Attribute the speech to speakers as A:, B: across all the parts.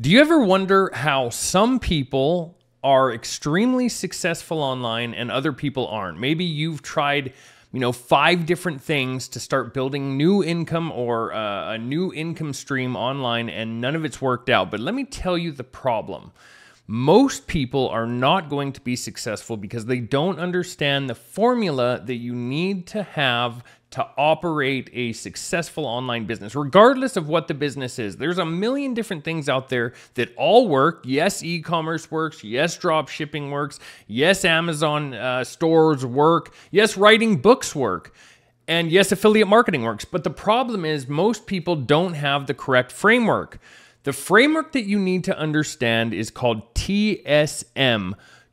A: Do you ever wonder how some people are extremely successful online and other people aren't? Maybe you've tried, you know, five different things to start building new income or uh, a new income stream online and none of it's worked out. But let me tell you the problem. Most people are not going to be successful because they don't understand the formula that you need to have to operate a successful online business, regardless of what the business is. There's a million different things out there that all work. Yes, e commerce works. Yes, drop shipping works. Yes, Amazon uh, stores work. Yes, writing books work. And yes, affiliate marketing works. But the problem is, most people don't have the correct framework. The framework that you need to understand is called TSM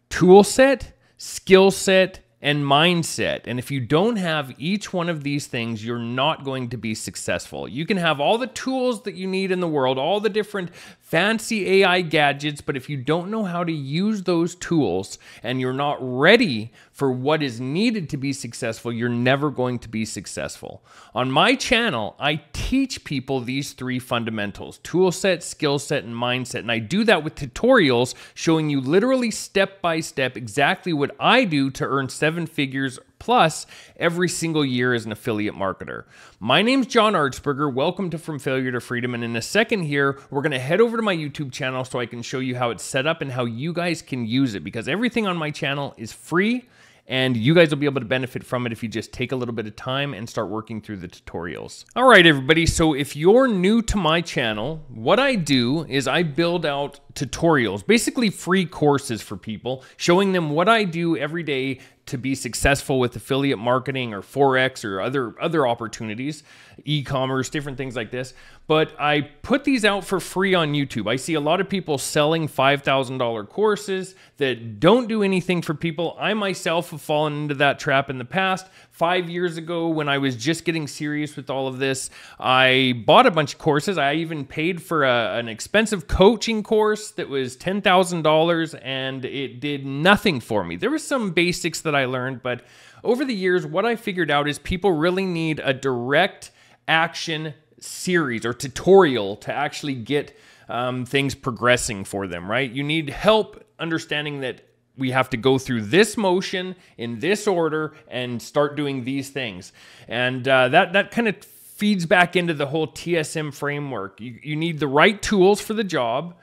A: tool set, skill set, and mindset. And if you don't have each one of these things, you're not going to be successful. You can have all the tools that you need in the world, all the different fancy AI gadgets, but if you don't know how to use those tools and you're not ready for what is needed to be successful, you're never going to be successful. On my channel, I teach people these three fundamentals tool set, skill set, and mindset. And I do that with tutorials showing you literally step by step exactly what I do to earn seven figures plus every single year as an affiliate marketer. My name's John Artzberger. Welcome to From Failure to Freedom. And in a second here, we're going to head over to my YouTube channel so I can show you how it's set up and how you guys can use it because everything on my channel is free and you guys will be able to benefit from it if you just take a little bit of time and start working through the tutorials. All right, everybody. So if you're new to my channel, what I do is I build out tutorials, basically free courses for people, showing them what I do every day to be successful with affiliate marketing or forex or other other opportunities, e-commerce, different things like this. But I put these out for free on YouTube. I see a lot of people selling $5,000 courses that don't do anything for people. I myself have fallen into that trap in the past. 5 years ago when I was just getting serious with all of this, I bought a bunch of courses. I even paid for a, an expensive coaching course that was $10,000 and it did nothing for me. There was some basics that I learned, but over the years, what I figured out is people really need a direct action series or tutorial to actually get um, things progressing for them, right? You need help understanding that we have to go through this motion in this order and start doing these things. And uh, that, that kind of feeds back into the whole TSM framework. You, you need the right tools for the job.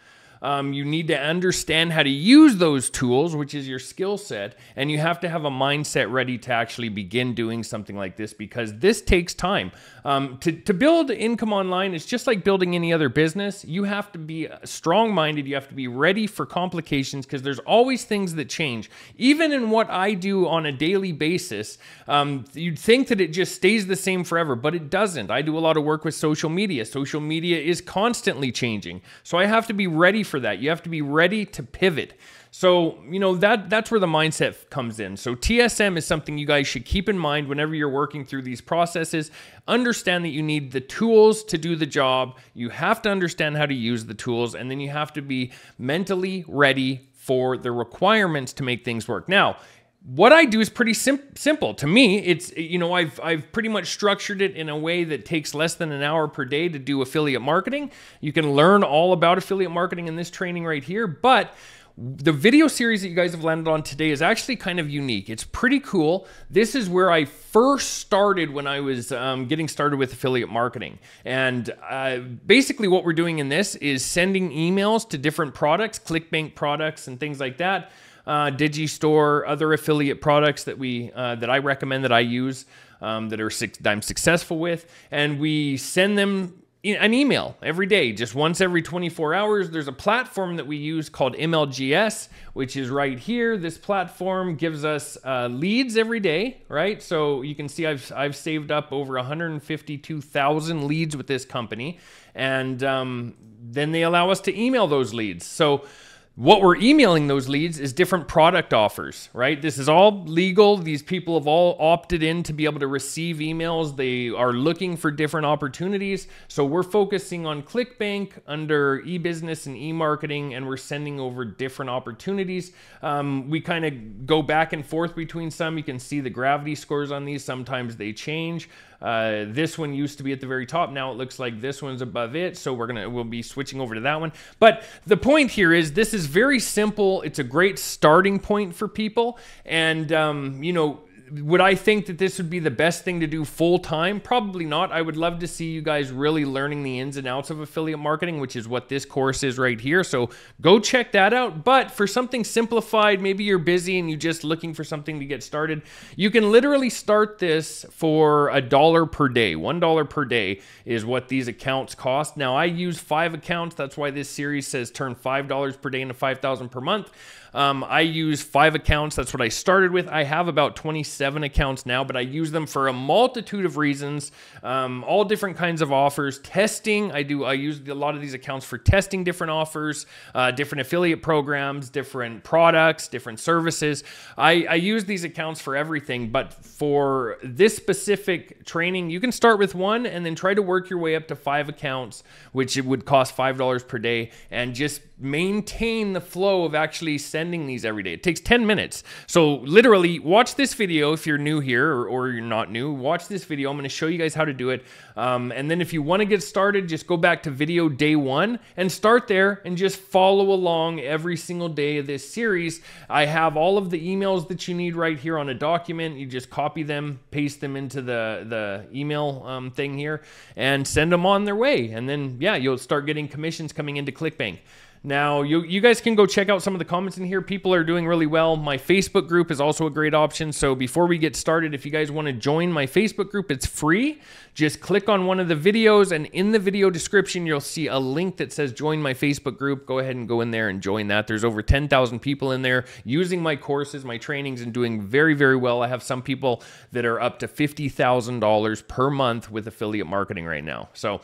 A: Um, you need to understand how to use those tools, which is your skill set, and you have to have a mindset ready to actually begin doing something like this because this takes time. Um, to, to build income online is just like building any other business. You have to be strong minded, you have to be ready for complications because there's always things that change. Even in what I do on a daily basis, um, you'd think that it just stays the same forever, but it doesn't. I do a lot of work with social media. Social media is constantly changing. So I have to be ready for that. You have to be ready to pivot. So, you know, that that's where the mindset comes in. So, TSM is something you guys should keep in mind whenever you're working through these processes. Understand that you need the tools to do the job. You have to understand how to use the tools and then you have to be mentally ready for the requirements to make things work. Now, what I do is pretty sim- simple. To me, it's you know I've I've pretty much structured it in a way that takes less than an hour per day to do affiliate marketing. You can learn all about affiliate marketing in this training right here, but the video series that you guys have landed on today is actually kind of unique. It's pretty cool. This is where I first started when I was um, getting started with affiliate marketing. And uh, basically, what we're doing in this is sending emails to different products, ClickBank products, and things like that uh, Digistore, other affiliate products that we uh, that I recommend that I use um, that are that I'm successful with, and we send them an email every day, just once every 24 hours. There's a platform that we use called MLGS, which is right here. This platform gives us uh, leads every day, right? So you can see I've, I've saved up over 152,000 leads with this company. And um, then they allow us to email those leads. So what we're emailing those leads is different product offers, right? This is all legal. These people have all opted in to be able to receive emails. They are looking for different opportunities. So we're focusing on ClickBank under e-business and e-marketing, and we're sending over different opportunities. Um, we kind of go back and forth between some. You can see the gravity scores on these. Sometimes they change. Uh, this one used to be at the very top. Now it looks like this one's above it. So we're gonna we'll be switching over to that one. But the point here is this is very simple. It's a great starting point for people, and um, you know would I think that this would be the best thing to do full time? Probably not. I would love to see you guys really learning the ins and outs of affiliate marketing, which is what this course is right here. So go check that out. But for something simplified, maybe you're busy and you're just looking for something to get started, you can literally start this for a dollar per day. One dollar per day is what these accounts cost. Now I use five accounts. That's why this series says turn five dollars per day into five thousand per month. Um, I use five accounts. That's what I started with. I have about 27 accounts now, but I use them for a multitude of reasons, um, all different kinds of offers. Testing, I do. I use a lot of these accounts for testing different offers, uh, different affiliate programs, different products, different services. I, I use these accounts for everything, but for this specific training, you can start with one and then try to work your way up to five accounts, which it would cost five dollars per day, and just maintain the flow of actually sending these every day. It takes 10 minutes. So literally watch this video if you're new here or, or you're not new, watch this video. I'm going to show you guys how to do it. Um, and then if you want to get started, just go back to video day one and start there and just follow along every single day of this series. I have all of the emails that you need right here on a document. You just copy them, paste them into the, the email um, thing here and send them on their way. And then, yeah, you'll start getting commissions coming into ClickBank. Now, you, you guys can go check out some of the comments in here. People are doing really well. My Facebook group is also a great option. So before we get started, if you guys want to join my Facebook group, it's free. Just click on one of the videos, and in the video description, you'll see a link that says join my Facebook group. Go ahead and go in there and join that. There's over 10,000 people in there using my courses, my trainings, and doing very, very well. I have some people that are up to $50,000 per month with affiliate marketing right now. So,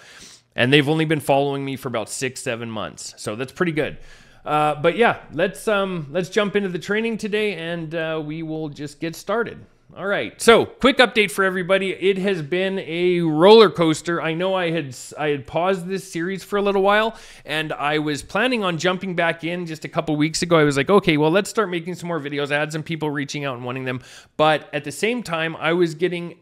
A: and they've only been following me for about six, seven months. So that's pretty good. Uh, but yeah, let's um, let's jump into the training today, and uh, we will just get started. All right. So, quick update for everybody. It has been a roller coaster. I know I had I had paused this series for a little while and I was planning on jumping back in just a couple weeks ago. I was like, "Okay, well, let's start making some more videos." I had some people reaching out and wanting them, but at the same time, I was getting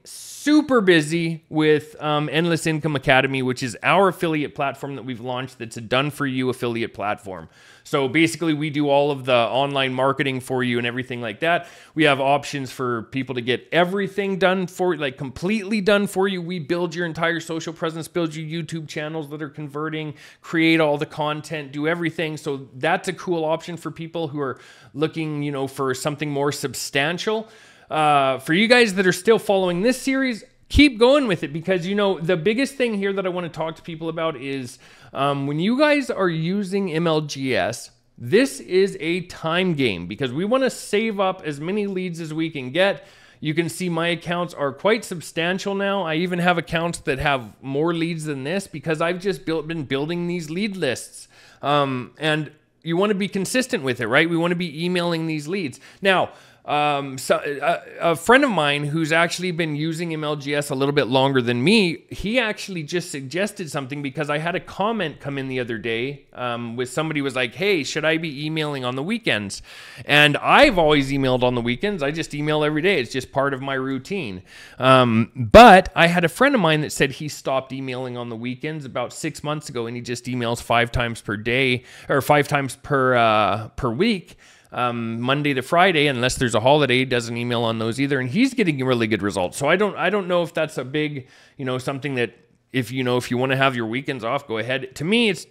A: super busy with um, Endless Income Academy, which is our affiliate platform that we've launched that's a done for you affiliate platform. So basically, we do all of the online marketing for you and everything like that. We have options for people to get everything done for like completely done for you. We build your entire social presence, build your YouTube channels that are converting, create all the content, do everything. So that's a cool option for people who are looking, you know, for something more substantial. Uh, for you guys that are still following this series, keep going with it because you know the biggest thing here that I want to talk to people about is um, when you guys are using MLGS. This is a time game because we want to save up as many leads as we can get. You can see my accounts are quite substantial now. I even have accounts that have more leads than this because I've just built, been building these lead lists. Um, and you want to be consistent with it, right? We want to be emailing these leads. Now, um, so a, a, friend of mine who's actually been using MLGS a little bit longer than me, he actually just suggested something because I had a comment come in the other day um, with somebody was like, "Hey, should I be emailing on the weekends?" And I've always emailed on the weekends. I just email every day. It's just part of my routine. Um, but I had a friend of mine that said he stopped emailing on the weekends about six months ago, and he just emails five times per day or five times per uh, per week um, Monday to Friday, unless there's a holiday, doesn't email on those either, and he's getting really good results. So I don't I don't know if that's a big you know something that if you know if you want to have your weekends off, go ahead. To me, it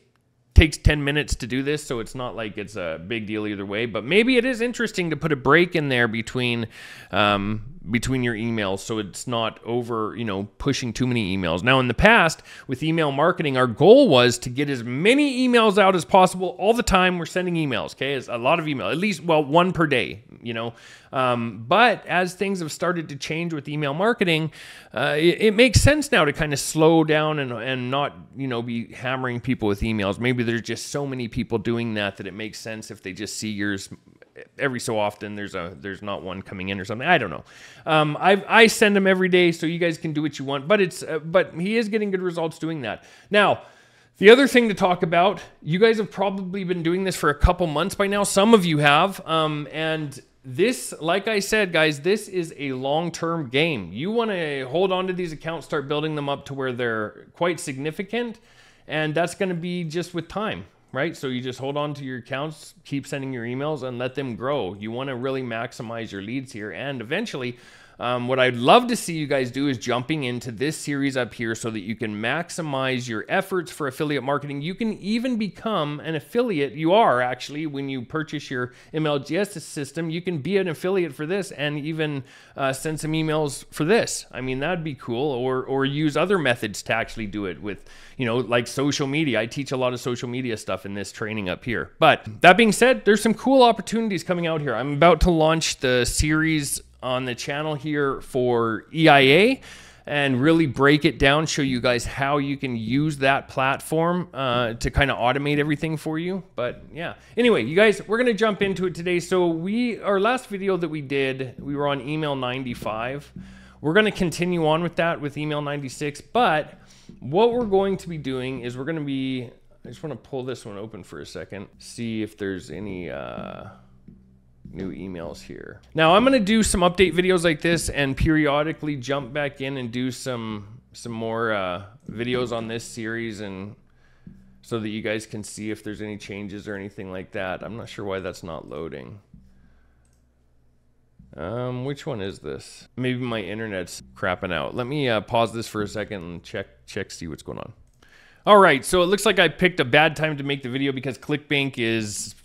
A: takes 10 minutes to do this, so it's not like it's a big deal either way. But maybe it is interesting to put a break in there between um, between your emails so it's not over, you know, pushing too many emails. Now, in the past, with email marketing, our goal was to get as many emails out as possible all the time. We're sending emails, okay? It's a lot of email, at least, well, one per day, you know. Um, but as things have started to change with email marketing, uh, it, it, makes sense now to kind of slow down and, and not, you know, be hammering people with emails. Maybe there's just so many people doing that that it makes sense if they just see yours every so often there's a there's not one coming in or something. I don't know. Um, I I send them every day, so you guys can do what you want. But it's uh, but he is getting good results doing that. Now. The other thing to talk about, you guys have probably been doing this for a couple months by now. Some of you have, um, and this, like I said, guys, this is a long term game. You want to hold on to these accounts, start building them up to where they're quite significant. And that's going to be just with time, right? So you just hold on to your accounts, keep sending your emails, and let them grow. You want to really maximize your leads here. And eventually, um, what I'd love to see you guys do is jumping into this series up here so that you can maximize your efforts for affiliate marketing. You can even become an affiliate. You are actually, when you purchase your MLGS system, you can be an affiliate for this and even uh, send some emails for this. I mean, that'd be cool. Or, or use other methods to actually do it with, you know, like social media. I teach a lot of social media stuff in this training up here. But that being said, there's some cool opportunities coming out here. I'm about to launch the series on the channel here for EIA and really break it down, show you guys how you can use that platform uh, to kind of automate everything for you. But yeah, anyway, you guys, we're gonna jump into it today. So we, our last video that we did, we were on email 95. We're gonna continue on with that with email 96, but what we're going to be doing is we're gonna be, I just wanna pull this one open for a second, see if there's any, uh, new emails here. Now I'm gonna do some update videos like this and periodically jump back in and do some some more uh, videos on this series and so that you guys can see if there's any changes or anything like that. I'm not sure why that's not loading. Um, which one is this? Maybe my internet's crapping out. Let me uh, pause this for a second and check check see what's going on. All right, so it looks like I picked a bad time to make the video because ClickBank is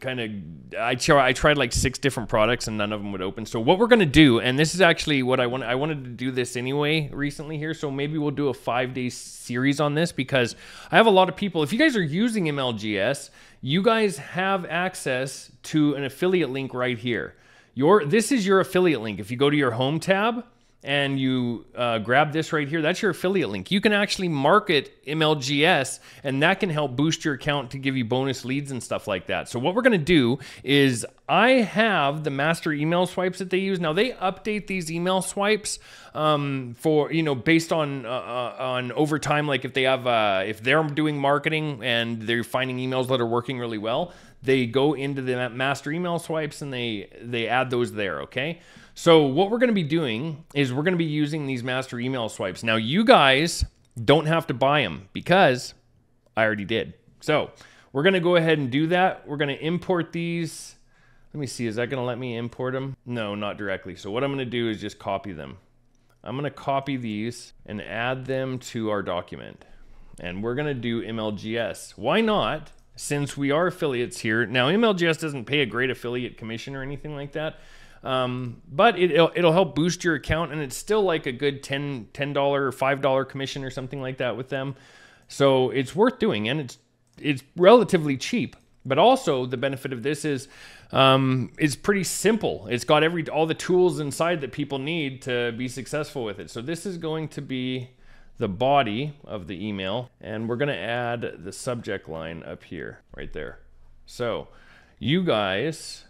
A: kind of I tried I tried like six different products and none of them would open. So what we're gonna do, and this is actually what I want I wanted to do this anyway recently here. So maybe we'll do a five day series on this because I have a lot of people. If you guys are using MLGS, you guys have access to an affiliate link right here. Your this is your affiliate link. If you go to your home tab and you uh, grab this right here, that's your affiliate link. You can actually market MLGS, and that can help boost your account to give you bonus leads and stuff like that. So, what we're to do is I have the master email swipes that they use. Now, they update these email swipes um, for, you know, based on, uh, uh on over time. Like if they have, uh, if they're doing marketing and they're finding emails that are working really well, they go into the master email swipes and they, they add those there, okay? So what we're going to be doing is we're going to be using these master email swipes. Now you guys don't have to buy them because I already did. So we're going to go ahead and do that. We're going to import these. Let me see, is that going to let me import them? No, not directly. So what I'm going to do is just copy them. I'm going to copy these and add them to our document. And we're going to do MLGS. Why not? Since we are affiliates here. Now, MLGS doesn't pay a great affiliate commission or anything like that. Um, but it, will it'll help boost your account, and it's still like a good 10 dollar or five dollar commission or something like that with them. So it's worth doing, and it's it's relatively cheap. But also the benefit of this is um, it's pretty simple. It's got every all the tools inside that people need to be successful with it. So this is going to be the body of the email, and we're going to add the subject line up here, right there. So you guys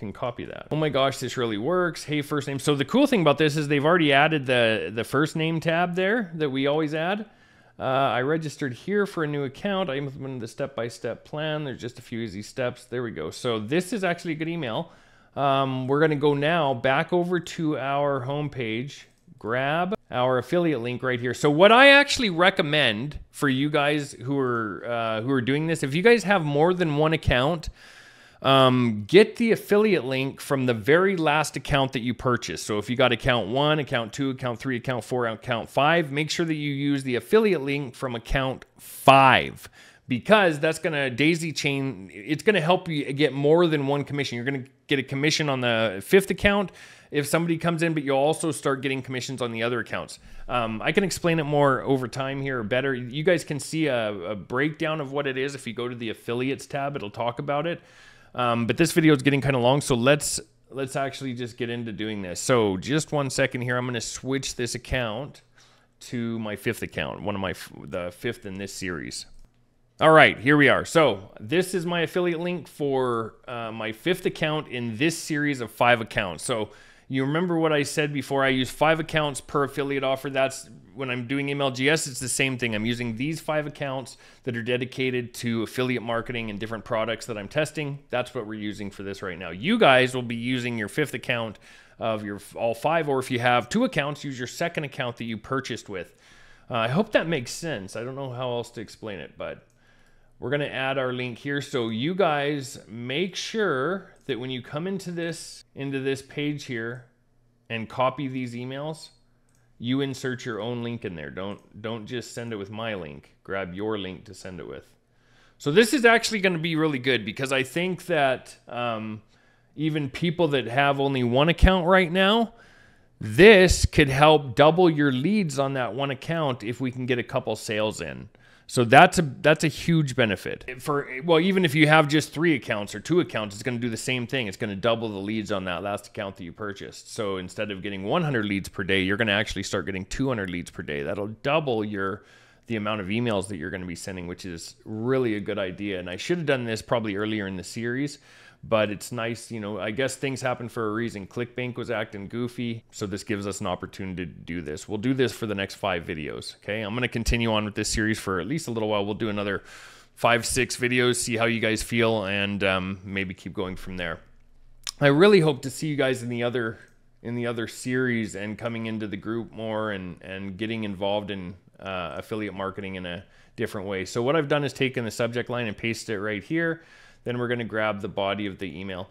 A: can copy that. Oh my gosh, this really works. Hey, first name. So the cool thing about this is they've already added the, the first name tab there that we always add. Uh, I registered here for a new account. I implemented the step-by-step plan. There's just a few easy steps. There we go. So this is actually a good email. Um, we're going to go now back over to our homepage, grab our affiliate link right here. So what I actually recommend for you guys who are uh, who are doing this, if you guys have more than one account, um, get the affiliate link from the very last account that you purchased. So if you got account one, account two, account three, account four, account five, make sure that you use the affiliate link from account five because that's going to daisy chain. It's going to help you get more than one commission. You're going to get a commission on the fifth account if somebody comes in, but you'll also start getting commissions on the other accounts. Um, I can explain it more over time here better. You guys can see a, a breakdown of what it is. If you go to the affiliates tab, it'll talk about it. Um, but this video is getting kind of long, so let's let's actually just get into doing this. So just one second here. I'm going to switch this account to my fifth account, one of my the fifth in this series. All right, here we are. So this is my affiliate link for uh, my fifth account in this series of five accounts. So you remember what I said before? I use five accounts per affiliate offer. That's when I'm doing MLGS, it's the same thing. I'm using these five accounts that are dedicated to affiliate marketing and different products that I'm testing. That's what we're using for this right now. You guys will be using your fifth account of your all five, or if you have two accounts, use your second account that you purchased with. Uh, I hope that makes sense. I don't know how else to explain it, but we're going to add our link here. So you guys make sure that when you come into this into this page here and copy these emails, you insert your own link in there. Don't don't just send it with my link. Grab your link to send it with. So this is actually going to be really good because I think that um, even people that have only one account right now, this could help double your leads on that one account if we can get a couple sales in. So that's a that's a huge benefit. For well, even if you have just three accounts or two accounts, it's going to do the same thing. It's going to double the leads on that last account that you purchased. So instead of getting 100 leads per day, you're going to actually start getting 200 leads per day. That'll double your the amount of emails that you're going to be sending, which is really a good idea. And I should have done this probably earlier in the series but it's nice, you know, I guess things happen for a reason. ClickBank was acting goofy, so this gives us an opportunity to do this. We'll do this for the next five videos, okay? I'm to continue on with this series for at least a little while. We'll do another five, six videos, see how you guys feel, and um, maybe keep going from there. I really hope to see you guys in the other in the other series and coming into the group more and and getting involved in uh, affiliate marketing in a different way. So what I've done is taken the subject line and pasted it right here. Then we're going to grab the body of the email.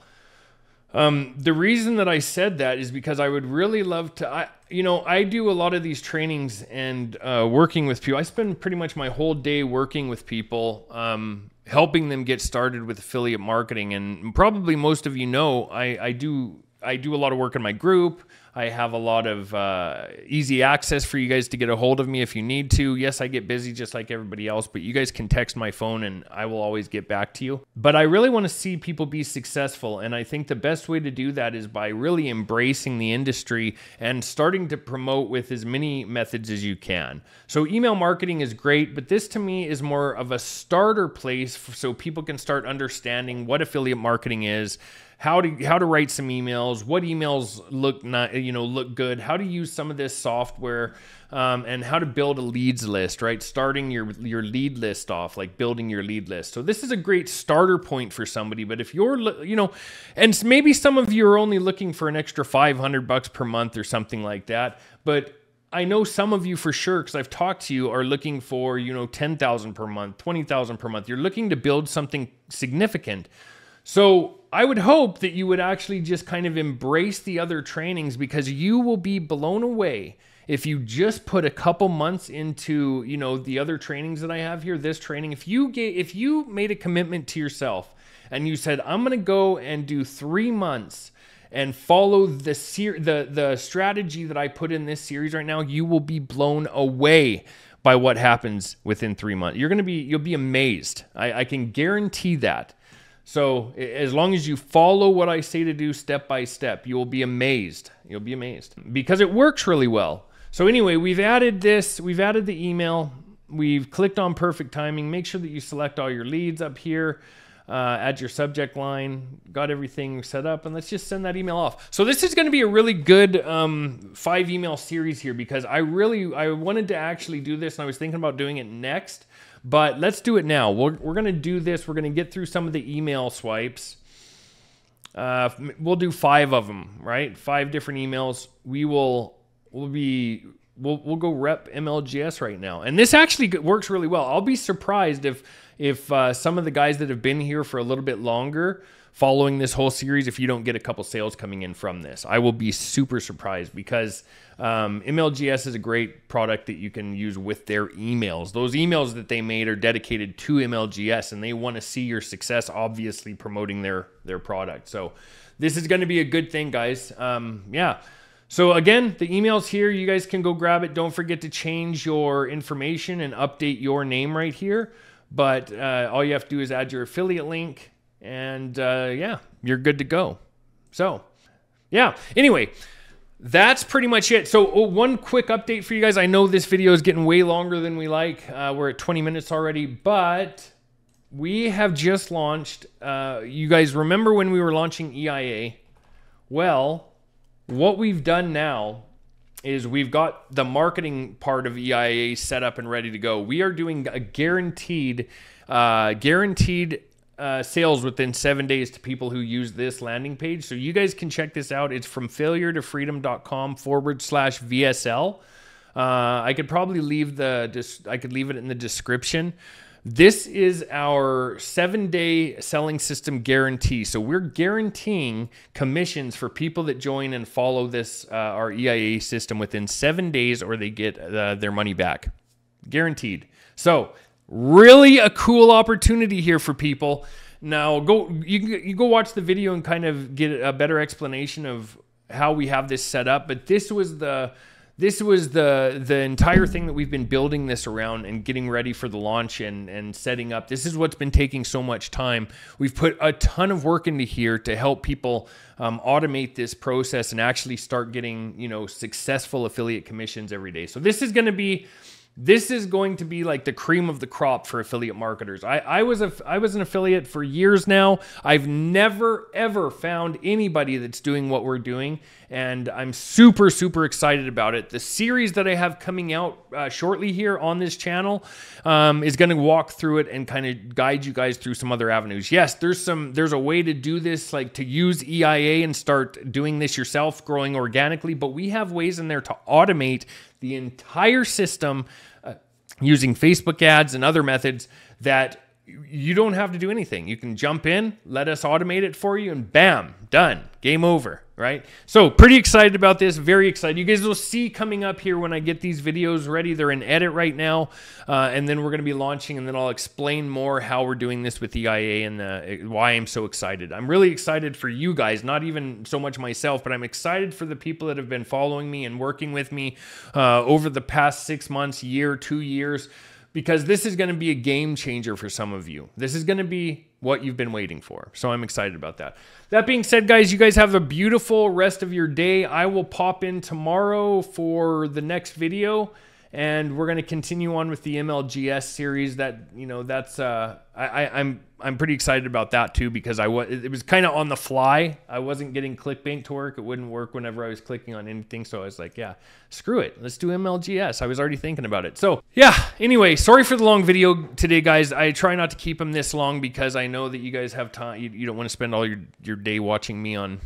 A: Um, the reason that I said that is because I would really love to. I, you know, I do a lot of these trainings and uh, working with people. I spend pretty much my whole day working with people, um, helping them get started with affiliate marketing. And probably most of you know, I, I do I do a lot of work in my group. I have a lot of uh, easy access for you guys to get a hold of me if you need to. Yes, I get busy just like everybody else, but you guys can text my phone and I will always get back to you. But I really want to see people be successful. And I think the best way to do that is by really embracing the industry and starting to promote with as many methods as you can. So, email marketing is great, but this to me is more of a starter place so people can start understanding what affiliate marketing is how to how to write some emails, what emails look not you know look good, how to use some of this software, um, and how to build a leads list. Right, starting your your lead list off, like building your lead list. So this is a great starter point for somebody. But if you're you know, and maybe some of you are only looking for an extra five hundred bucks per month or something like that, but I know some of you for sure because I've talked to you are looking for, you know, 10,000 per month, 20,000 per month. You're looking to build something significant. So I would hope that you would actually just kind of embrace the other trainings because you will be blown away if you just put a couple months into you know the other trainings that I have here this training. If you get if you made a commitment to yourself and you said I'm going to go and do 3 months and follow the ser- the the strategy that I put in this series right now you will be blown away by what happens within 3 months you're going to be you'll be amazed. I, I can guarantee that so as long as you follow what I say to do step by step, you will be amazed. You'll be amazed because it works really well. So anyway, we've added this, we've added the email, we've clicked on perfect timing. Make sure that you select all your leads up here. Uh, add your subject line, got everything set up, and let's just send that email off. So this is going to be a really good um, five email series here because I really I wanted to actually do this, and I was thinking about doing it next. But let's do it now. We're, we're going to do this. We're going to get through some of the email swipes. Uh, we'll do five of them, right? Five different emails. We will we'll be we'll we'll go rep MLGS right now, and this actually works really well. I'll be surprised if if uh, some of the guys that have been here for a little bit longer following this whole series if you don't get a couple sales coming in from this. I will be super surprised because um, MLGS is a great product that you can use with their emails. Those emails that they made are dedicated to MLGS and they want to see your success, obviously promoting their, their product. So this is going to be a good thing, guys. Um, yeah. So again, the email's here. You guys can go grab it. Don't forget to change your information and update your name right here. But uh, all you have to do is add your affiliate link and uh, yeah, you're good to go. So, yeah. Anyway, that's pretty much it. So, oh, one quick update for you guys. I know this video is getting way longer than we like. Uh, we're at 20 minutes already, but we have just launched. Uh, you guys remember when we were launching EIA? Well, what we've done now is we've got the marketing part of EIA set up and ready to go. We are doing a guaranteed, uh, guaranteed uh, sales within seven days to people who use this landing page. So you guys can check this out. It's from failure to freedom.com forward slash VSL. Uh, I could probably leave the, just. I could leave it in the description. This is our seven day selling system guarantee. So we're guaranteeing commissions for people that join and follow this, uh, our EIA system within seven days or they get uh, their money back. Guaranteed. So really a cool opportunity here for people. Now go you you go watch the video and kind of get a better explanation of how we have this set up, but this was the this was the the entire thing that we've been building this around and getting ready for the launch and and setting up. This is what's been taking so much time. We've put a ton of work into here to help people um, automate this process and actually start getting you know successful affiliate commissions every day. So this is going to be this is going to be like the cream of the crop for affiliate marketers. I, I was a I was an affiliate for years now. I've never ever found anybody that's doing what we're doing, and I'm super super excited about it. The series that I have coming out uh, shortly here on this channel um, is going to walk through it and kind of guide you guys through some other avenues. Yes, there's some there's a way to do this, like to use EIA and start doing this yourself, growing organically. But we have ways in there to automate the entire system uh, using Facebook ads and other methods that you don't have to do anything. You can jump in, let us automate it for you, and bam, done. Game over, right? So, pretty excited about this. Very excited. You guys will see coming up here when I get these videos ready. They're in edit right now. Uh, and then we're going to be launching, and then I'll explain more how we're doing this with EIA and the, why I'm so excited. I'm really excited for you guys, not even so much myself, but I'm excited for the people that have been following me and working with me uh, over the past six months, year, two years because this is going to be a game changer for some of you. This is going to be what you've been waiting for. So I'm excited about that. That being said, guys, you guys have a beautiful rest of your day. I will pop in tomorrow for the next video and we're going to continue on with the MLGS series. That you know, that's uh, I, am I'm pretty excited about that too because I was it was kind of on the fly. I wasn't getting ClickBank to work. It wouldn't work whenever I was clicking on anything. So I was like, yeah, screw it, let's do MLGS. I was already thinking about it. So yeah. Anyway, sorry for the long video today, guys. I try not to keep them this long because I know that you guys have time. You, you don't want to spend all your your day watching me on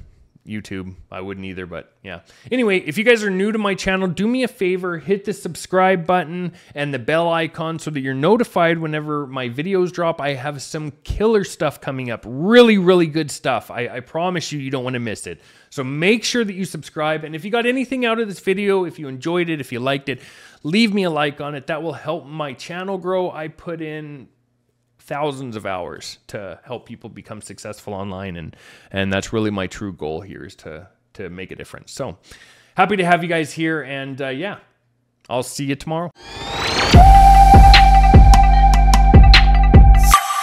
A: YouTube. I wouldn't either, but yeah. Anyway, if you guys are new to my channel, do me a favor, hit the subscribe button and the bell icon so that you're notified whenever my videos drop. I have some killer stuff coming up. Really, really good stuff. I, I promise you, you don't want to miss it. So make sure that you subscribe. And if you got anything out of this video, if you enjoyed it, if you liked it, leave me a like on it. That will help my channel grow. I put in thousands of hours to help people become successful online and and that's really my true goal here is to to make a difference. So happy to have you guys here and uh, yeah i'll see you tomorrow